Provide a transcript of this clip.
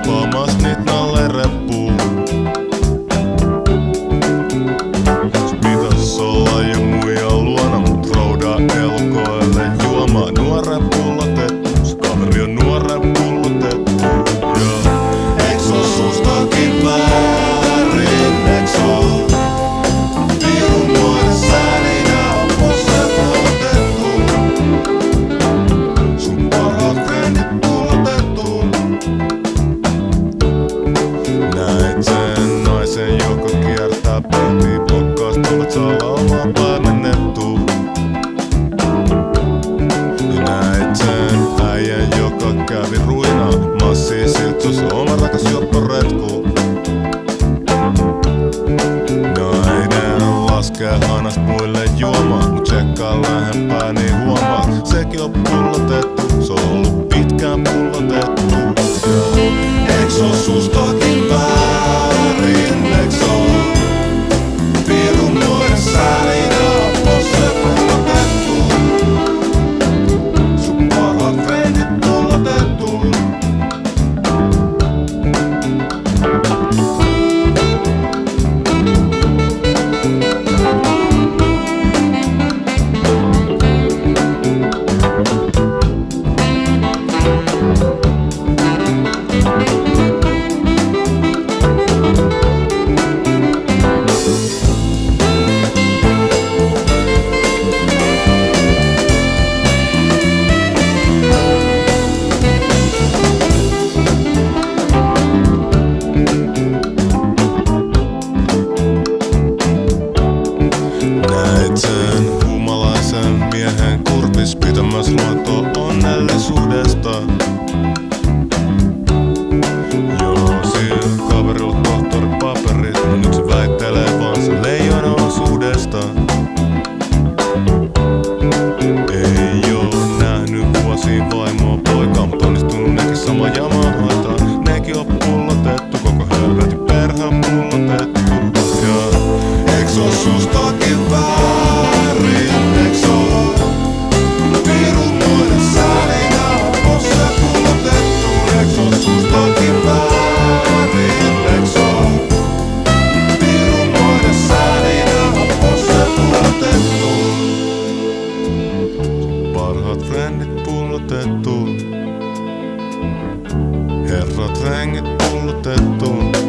Mama Sekin on pullotettu, luta tonta